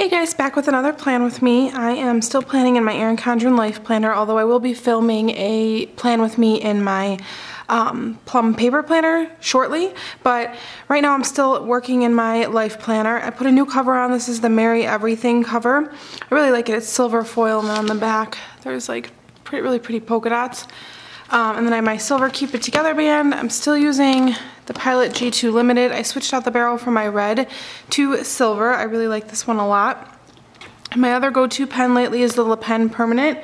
Hey guys, back with another plan with me. I am still planning in my Erin Condren Life Planner, although I will be filming a plan with me in my um, plum paper planner shortly, but right now I'm still working in my life planner. I put a new cover on. This is the Merry Everything cover. I really like it. It's silver foil and on the back there's like pretty, really pretty polka dots. Um, and then I have my silver Keep It Together band. I'm still using the Pilot G2 Limited. I switched out the barrel from my red to silver. I really like this one a lot. My other go-to pen lately is the Le Pen Permanent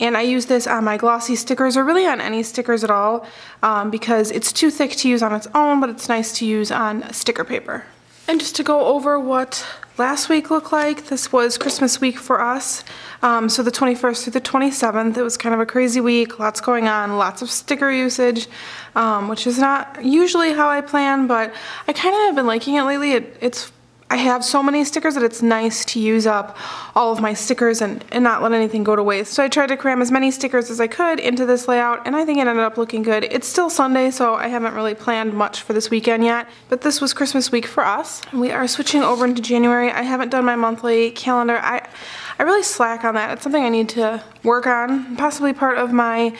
and I use this on my glossy stickers or really on any stickers at all um, because it's too thick to use on its own but it's nice to use on sticker paper. And just to go over what last week looked like, this was Christmas week for us. Um, so the 21st through the 27th, it was kind of a crazy week, lots going on, lots of sticker usage, um, which is not usually how I plan, but I kind of have been liking it lately. It, it's I have so many stickers that it's nice to use up all of my stickers and, and not let anything go to waste. So I tried to cram as many stickers as I could into this layout and I think it ended up looking good. It's still Sunday so I haven't really planned much for this weekend yet, but this was Christmas week for us. We are switching over into January. I haven't done my monthly calendar. I, I really slack on that. It's something I need to work on, possibly part of my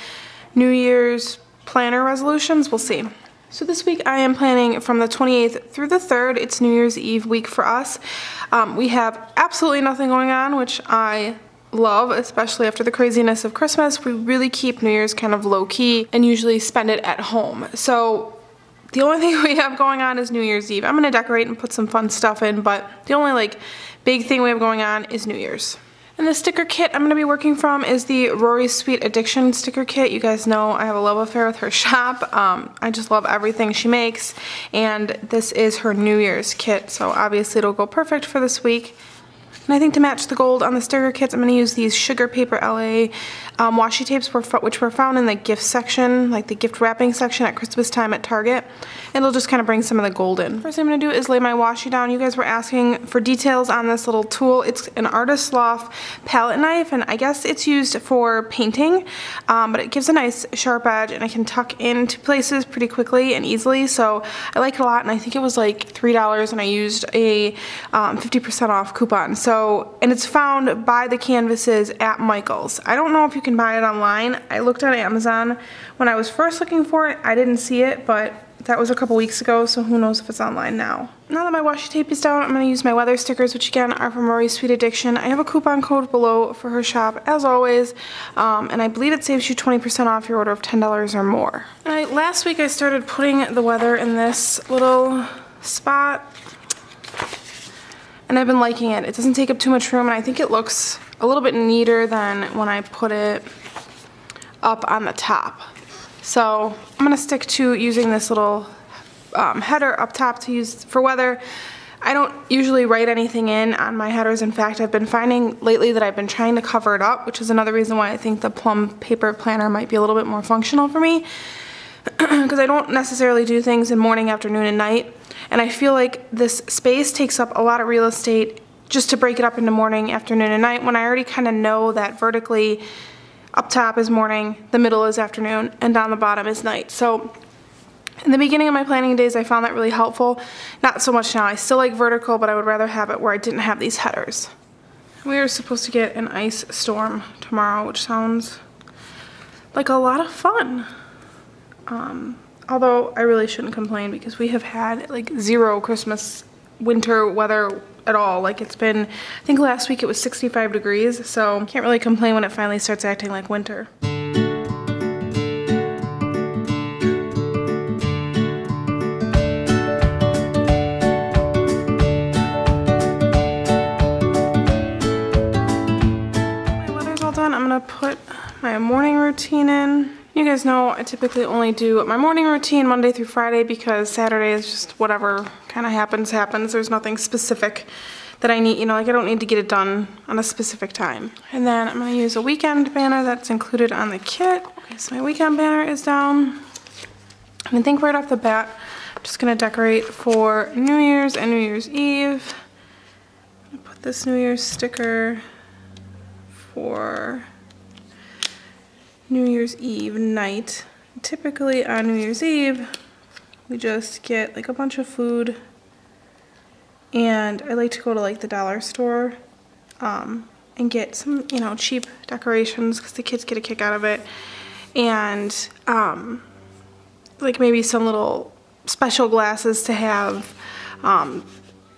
New Year's planner resolutions. We'll see. So this week I am planning from the 28th through the 3rd. It's New Year's Eve week for us. Um, we have absolutely nothing going on, which I love, especially after the craziness of Christmas. We really keep New Year's kind of low key and usually spend it at home. So the only thing we have going on is New Year's Eve. I'm gonna decorate and put some fun stuff in, but the only like big thing we have going on is New Year's. And the sticker kit I'm going to be working from is the Rory's Sweet Addiction sticker kit. You guys know I have a love affair with her shop. Um, I just love everything she makes. And this is her New Year's kit, so obviously it'll go perfect for this week. And I think to match the gold on the sticker kits, I'm going to use these Sugar Paper LA um, washi tapes which were found in the gift section, like the gift wrapping section at Christmas time at Target. And It'll just kind of bring some of the gold in. First thing I'm going to do is lay my washi down. You guys were asking for details on this little tool. It's an Artist Loft palette knife, and I guess it's used for painting, um, but it gives a nice sharp edge, and I can tuck into places pretty quickly and easily, so I like it a lot, and I think it was like $3, and I used a 50% um, off coupon. So, and it's found by the canvases at Michael's. I don't know if you can buy it online. I looked on Amazon when I was first looking for it. I didn't see it, but that was a couple weeks ago, so who knows if it's online now. Now that my washi tape is down, I'm going to use my weather stickers, which again are from Rory's Sweet Addiction. I have a coupon code below for her shop, as always, um, and I believe it saves you 20% off your order of $10 or more. Last week I started putting the weather in this little spot, and I've been liking it. It doesn't take up too much room, and I think it looks a little bit neater than when I put it up on the top. So I'm gonna stick to using this little um, header up top to use for weather. I don't usually write anything in on my headers. In fact, I've been finding lately that I've been trying to cover it up, which is another reason why I think the plum paper planner might be a little bit more functional for me. Because I don't necessarily do things in morning, afternoon, and night. And I feel like this space takes up a lot of real estate just to break it up into morning, afternoon, and night when I already kind of know that vertically up top is morning, the middle is afternoon, and down the bottom is night. So in the beginning of my planning days, I found that really helpful. Not so much now. I still like vertical, but I would rather have it where I didn't have these headers. We are supposed to get an ice storm tomorrow, which sounds like a lot of fun. Um, although I really shouldn't complain because we have had like zero Christmas winter weather at all. Like it's been, I think last week it was 65 degrees, so can't really complain when it finally starts acting like winter. My weather's all done. I'm gonna put my morning routine in. You guys know I typically only do my morning routine Monday through Friday because Saturday is just whatever kind of happens, happens. There's nothing specific that I need, you know, like I don't need to get it done on a specific time. And then I'm gonna use a weekend banner that's included on the kit. Okay, so my weekend banner is down. And I think right off the bat, I'm just gonna decorate for New Year's and New Year's Eve. put this New Year's sticker for New Year's Eve night. Typically on New Year's Eve, we just get like a bunch of food and I like to go to like the dollar store um, and get some, you know, cheap decorations because the kids get a kick out of it. And um, like maybe some little special glasses to have um,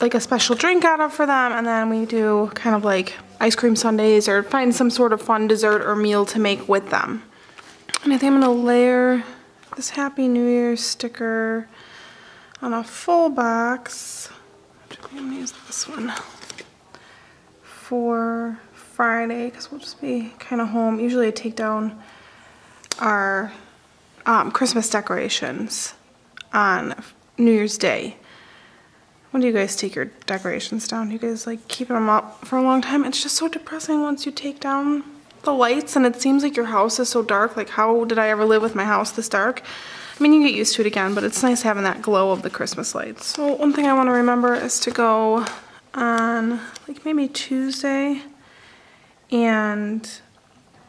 like a special drink out of for them. And then we do kind of like ice cream sundaes or find some sort of fun dessert or meal to make with them. And I think I'm gonna layer this Happy New Year sticker on a full box. I'm gonna use this one for Friday because we'll just be kind of home. Usually I take down our um, Christmas decorations on New Year's Day. When do you guys take your decorations down? You guys like keep them up for a long time? It's just so depressing once you take down the lights and it seems like your house is so dark. Like how did I ever live with my house this dark? I mean, you get used to it again, but it's nice having that glow of the Christmas lights. So one thing I want to remember is to go on like maybe Tuesday and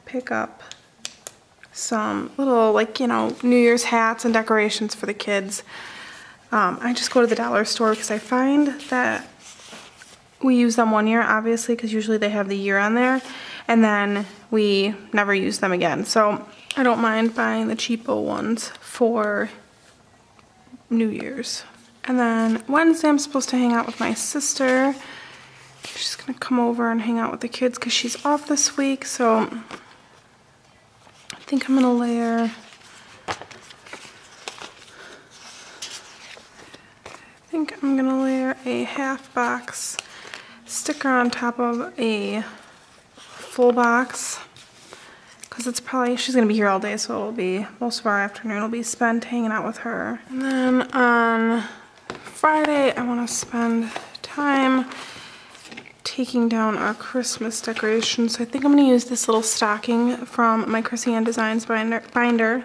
pick up some little like, you know, New Year's hats and decorations for the kids. Um, I just go to the dollar store because I find that we use them one year, obviously, because usually they have the year on there, and then we never use them again. So I don't mind buying the cheapo ones for New Year's. And then Wednesday I'm supposed to hang out with my sister. She's gonna come over and hang out with the kids because she's off this week, so I think I'm gonna layer think I'm gonna layer a half box sticker on top of a full box because it's probably, she's gonna be here all day so it'll be, most of our afternoon will be spent hanging out with her. And then on Friday I wanna spend time taking down our Christmas decorations. So I think I'm gonna use this little stocking from my KrissyAnne Designs binder, binder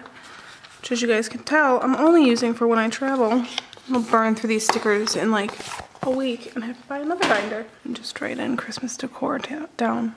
which as you guys can tell, I'm only using for when I travel. I'll burn through these stickers in like a week and have to buy another binder. And just write in Christmas decor down.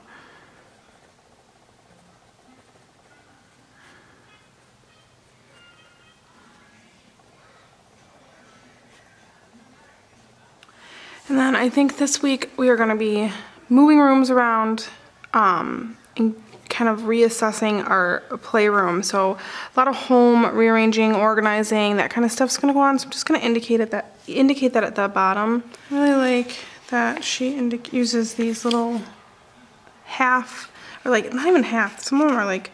And then I think this week we are going to be moving rooms around um, and kind of reassessing our playroom. So a lot of home rearranging, organizing, that kind of stuff's gonna go on. So I'm just gonna indicate it that indicate that at the bottom. I really like that she uses these little half, or like not even half, some of them are like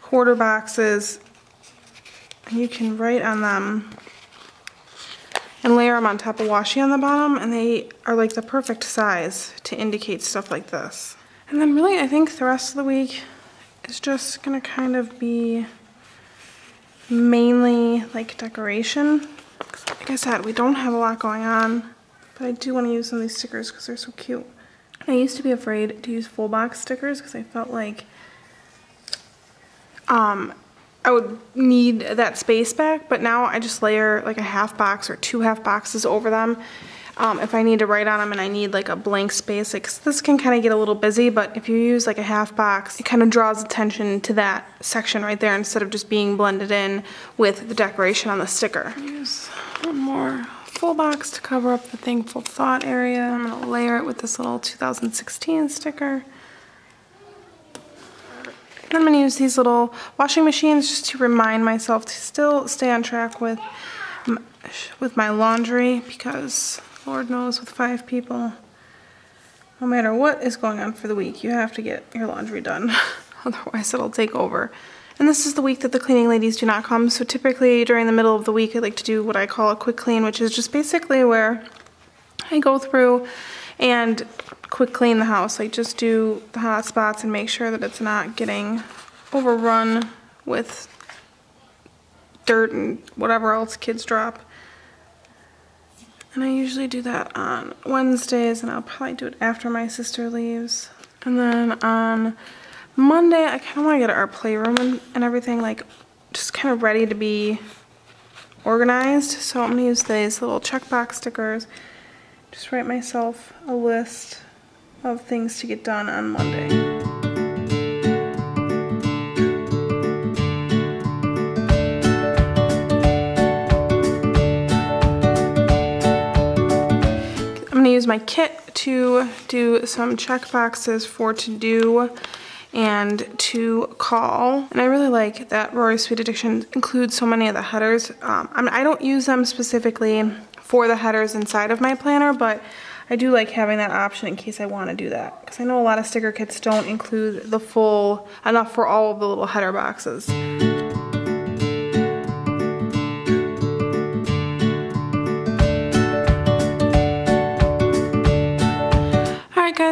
quarter boxes. And you can write on them and layer them on top of washi on the bottom and they are like the perfect size to indicate stuff like this. And then really, I think the rest of the week is just gonna kind of be mainly like decoration. Like I said, we don't have a lot going on, but I do want to use some of these stickers because they're so cute. I used to be afraid to use full box stickers because I felt like um, I would need that space back, but now I just layer like a half box or two half boxes over them um, if I need to write on them and I need like a blank space, like this can kind of get a little busy, but if you use like a half box, it kind of draws attention to that section right there instead of just being blended in with the decoration on the sticker. Use one more full box to cover up the thankful thought area. I'm gonna layer it with this little 2016 sticker. And I'm gonna use these little washing machines just to remind myself to still stay on track with with my laundry because Lord knows with five people, no matter what is going on for the week, you have to get your laundry done. Otherwise it'll take over. And this is the week that the cleaning ladies do not come. So typically during the middle of the week, I like to do what I call a quick clean, which is just basically where I go through and quick clean the house. Like just do the hot spots and make sure that it's not getting overrun with dirt and whatever else kids drop. And I usually do that on Wednesdays, and I'll probably do it after my sister leaves. And then on Monday, I kind of want to get our playroom and, and everything, like, just kind of ready to be organized. So I'm going to use these little checkbox stickers. Just write myself a list of things to get done on Monday. Use my kit to do some check boxes for to do and to call. And I really like that Rory's Sweet Addiction includes so many of the headers. Um, I, mean, I don't use them specifically for the headers inside of my planner, but I do like having that option in case I want to do that. Because I know a lot of sticker kits don't include the full, enough for all of the little header boxes.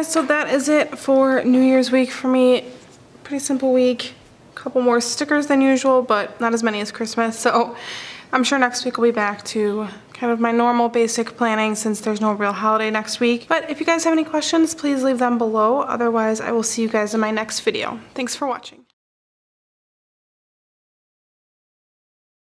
Guys, so that is it for New Year's week for me. Pretty simple week. A couple more stickers than usual, but not as many as Christmas. So I'm sure next week we'll be back to kind of my normal basic planning since there's no real holiday next week. But if you guys have any questions, please leave them below. Otherwise, I will see you guys in my next video. Thanks for watching.